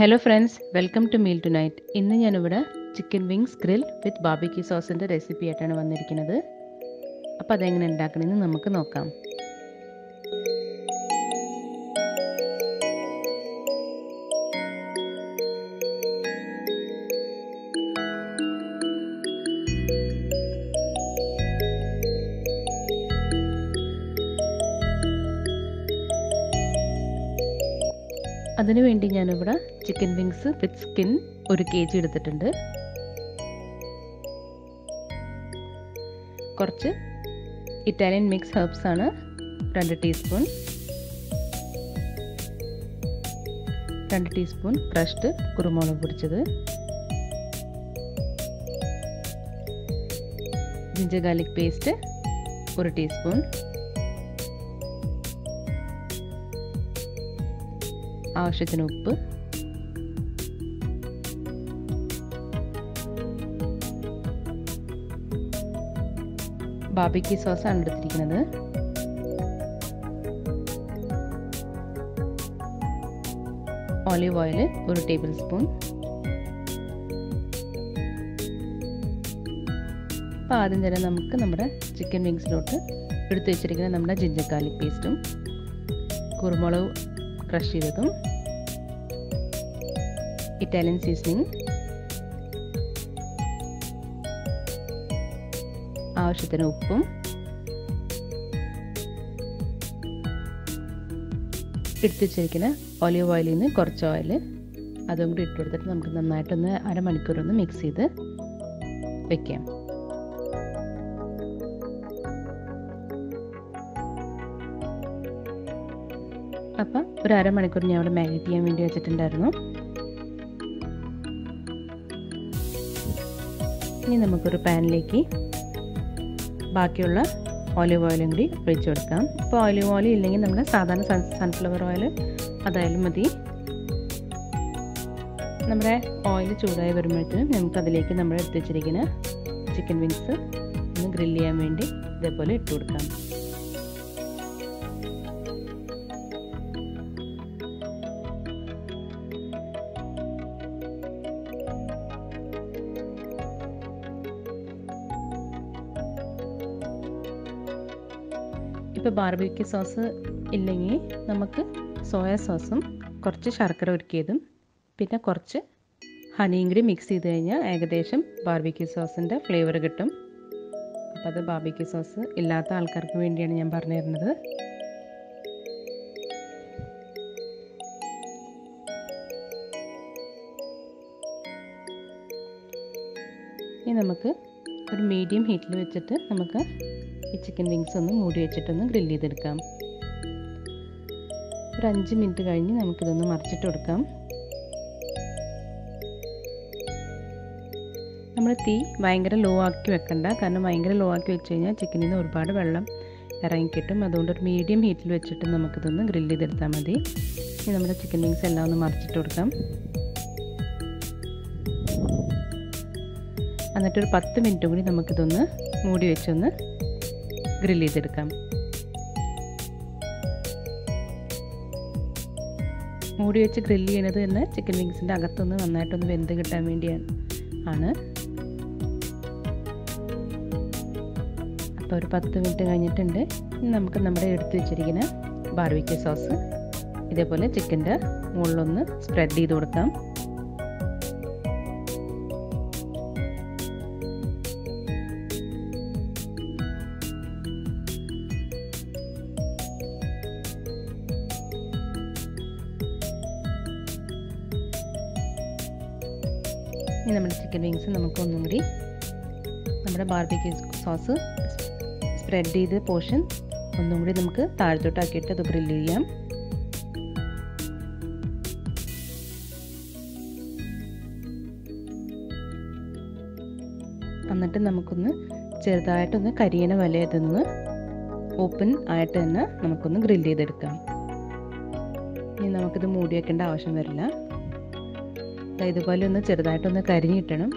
Hello friends welcome to meal tonight ഇന്ന് ഞാനിവിടെ chicken wings grill with barbecue സോസിന്റെ recipe ആയിട്ടാണ് വന്നിരിക്കുന്നത്. അപ്പോൾ അതെങ്ങനെ ഉണ്ടാക്കണമെന്ന് നമുക്ക് നോക്കാം. അതിനുവേണ്ടി ഞാനിവിടെ ചിക്കൻ വിങ്സ് വിത്ത് സ്കിൻ ഒരു കെ ജി എടുത്തിട്ടുണ്ട്. കുറച്ച് ഇറ്റാലിയൻ മിക്സ് ഹെർബ്സ് ആണ് രണ്ട് ടീസ്പൂൺ രണ്ട് ടീസ്പൂൺ ക്രഷ്ഡ് കുരുമുളക് പൊടിച്ചത്. ജിഞ്ചർ ഗാർലിക് പേസ്റ്റ് ഒരു ടീസ്പൂൺ ആവശ്യത്തിന് ഉപ്പ്. ബാബിക്ക് സോസാണ് എടുത്തിരിക്കുന്നത്. ഓലിവ് ഓയിൽ ഒരു ടേബിൾ സ്പൂൺ. അപ്പോൾ ആദ്യം തന്നെ നമുക്ക് നമ്മുടെ ചിക്കൻ വിങ്സിലോട്ട് എടുത്തു വെച്ചിരിക്കുന്ന നമ്മുടെ ജിഞ്ചർ ഗാർലിക് പേസ്റ്റും കുരുമുളക് ക്രഷ് ചെയ്തതും ഇറ്റാലിയൻ സീസണിങ് ആവശ്യത്തിന് ഉപ്പും എടുത്തു വെച്ചിരിക്കുന്ന ഒലിവ് ഓയിലിൽ നിന്ന് കുറച്ച് ഓയിൽ അതും കൂടി ഇട്ട് കൊടുത്തിട്ട് നമുക്ക് നന്നായിട്ടൊന്ന് അരമണിക്കൂറൊന്ന് മിക്സ് ചെയ്ത് വെക്കാം. അപ്പം ഒരു അരമണിക്കൂർ ഞാൻ അവിടെ മാരിനേറ്റ് ചെയ്യാൻ വേണ്ടി വെച്ചിട്ടുണ്ടായിരുന്നു. ഇനി നമുക്കൊരു പാനിലേക്ക് ബാക്കിയുള്ള ഓലിവ് ഓയിലും കൂടി ഒഴിച്ചു കൊടുക്കാം. ഇപ്പോൾ ഓലിവ് ഓയിൽ ഇല്ലെങ്കിൽ നമ്മൾ സാധാരണ സൺ സൺഫ്ലവർ ഓയിൽ അതായാലും മതി. നമ്മുടെ ഓയിൽ ചൂടായി വരുമ്പോഴത്തേനും നമുക്ക് അതിലേക്ക് നമ്മൾ എടുത്തു വെച്ചിരിക്കുന്ന ചിക്കൻ വിങ്സ് ഒന്ന് ഗ്രില്ല് ചെയ്യാൻ വേണ്ടി ഇതേപോലെ ഇട്ട് കൊടുക്കാം. ഇപ്പോൾ ബാർബിക്യൂ സോസ് ഇല്ലെങ്കിൽ നമുക്ക് സോയ സോസും കുറച്ച് ശർക്കര ഒരുക്കിയതും പിന്നെ കുറച്ച് ഹണിയും കൂടി മിക്സ് ചെയ്ത് കഴിഞ്ഞാൽ ഏകദേശം ബാർബിക്യൂ സോസിന്റെ ഫ്ലേവർ കിട്ടും. അപ്പോൾ അത് ബാർബിക്യൂ സോസ് ഇല്ലാത്ത ആൾക്കാർക്ക് വേണ്ടിയാണ് ഞാൻ പറഞ്ഞു തരുന്നത് ഇനി നമുക്ക് ഒരു മീഡിയം ഹീറ്റിൽ വെച്ചിട്ട് നമുക്ക് ഈ ചിക്കൻ വിങ്സ് ഒന്ന് മൂടി വെച്ചിട്ടൊന്ന് ഗ്രില്ല് ചെയ്തെടുക്കാം. ഒരു അഞ്ച് മിനിറ്റ് കഴിഞ്ഞ് നമുക്കിതൊന്ന് മറിച്ചിട്ട് കൊടുക്കാം. നമ്മൾ തീ ഭയങ്കര ലോ ആക്കി വെക്കണ്ട. കാരണം ഭയങ്കര ലോ ആക്കി വെച്ച് കഴിഞ്ഞാൽ ചിക്കനിൽ നിന്ന് ഒരുപാട് വെള്ളം ഇറങ്ങിക്കിട്ടും അതുകൊണ്ട് ഒരു മീഡിയം ഹീറ്റിൽ വെച്ചിട്ട് നമുക്കിതൊന്ന് ഗ്രില്ല് ചെയ്തെടുത്താൽ മതി. ഇനി നമ്മുടെ ചിക്കൻ വിങ്സ് എല്ലാം ഒന്ന് മറിച്ചിട്ട് കൊടുക്കാം. എന്നിട്ടൊരു പത്ത് മിനിറ്റ് കൂടി നമുക്കിതൊന്ന് മൂടി വെച്ചൊന്ന് ഗ്രിൽ ചെയ്തെടുക്കാം. മൂടി വെച്ച് ഗ്രില്ല് ചെയ്യുന്നത് തന്നെ ചിക്കൻ വിങ്സിന്റെ അകത്തൊന്ന് നന്നായിട്ടൊന്ന് വെന്ത് കിട്ടാൻ വേണ്ടിയാണ്. ആണ്. അപ്പോൾ ഒരു പത്ത് മിനിറ്റ് കഴിഞ്ഞിട്ടുണ്ട്. നമുക്ക് നമ്മുടെ എടുത്തു വെച്ചിരിക്കുന്ന ബാർബിക്യൂ സോസ് ഇതേപോലെ ചിക്കന്റെ മുകളിലൊന്ന് സ്പ്രെഡ് ചെയ്ത് കൊടുക്കാം. ഇനി നമ്മുടെ ചിക്കൻ വിങ്സ് നമുക്ക് ഒന്നും കൂടി നമ്മുടെ ബാർബിക്യൂ സോസ് സ്പ്രെഡ് ചെയ്ത് പോർഷൻ ഒന്നും കൂടി നമുക്ക് താഴത്തോട്ടാക്കിയിട്ട് അത് ഗ്രില്ല് ചെയ്യാം. എന്നിട്ട് നമുക്കൊന്ന് ചെറുതായിട്ടൊന്ന് കരിയണ വലയതൊന്ന് ഓപ്പൺ ആയിട്ട് തന്നെ നമുക്കൊന്ന് ഗ്രില്ല് ചെയ്തെടുക്കാം. ഇനി നമുക്കിത് മൂടി വെക്കേണ്ട ആവശ്യം വരില്ല. ഇതുപോലെ ഒന്ന് ചെറുതായിട്ടൊന്ന് കരിഞ്ഞിട്ടണം.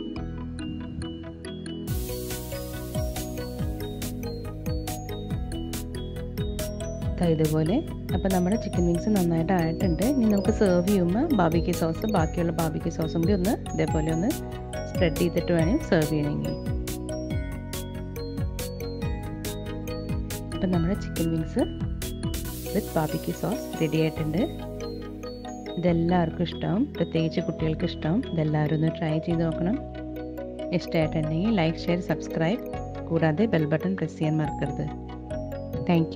ഇതുപോലെ. അപ്പോൾ നമ്മുടെ ചിക്കൻ വിങ്സ് നന്നായിട്ട് ആയിട്ടുണ്ട്. ഇനി നമുക്ക് സെർവ് ചെയ്യുമ്പോൾ ബാബിക്ക് സോസ് ബാക്കിയുള്ള ബാബിക്ക് സോസും കൂടി ഒന്ന് ഇതേപോലെ ഒന്ന് സ്പ്രെഡ് ചെയ്തിട്ട് വേണം സെർവ് ചെയ്യണമെങ്കിൽ. അപ്പം നമ്മുടെ chicken wings with barbecue sauce ready ആയിട്ടുണ്ട്. ഇതെല്ലാവർക്കും ഇഷ്ടമാവും പ്രത്യേകിച്ച് കുട്ടികൾക്ക് ഇഷ്ടമാവും ഇതെല്ലാവരും ഒന്ന് ട്രൈ ചെയ്ത് നോക്കണം. ഇഷ്ടമായിട്ടുണ്ടെങ്കിൽ ലൈക്ക് ഷെയർ സബ്സ്ക്രൈബ് കൂടാതെ ബെൽ ബട്ടൺ പ്രസ് ചെയ്യാൻ മറക്കരുത്. താങ്ക്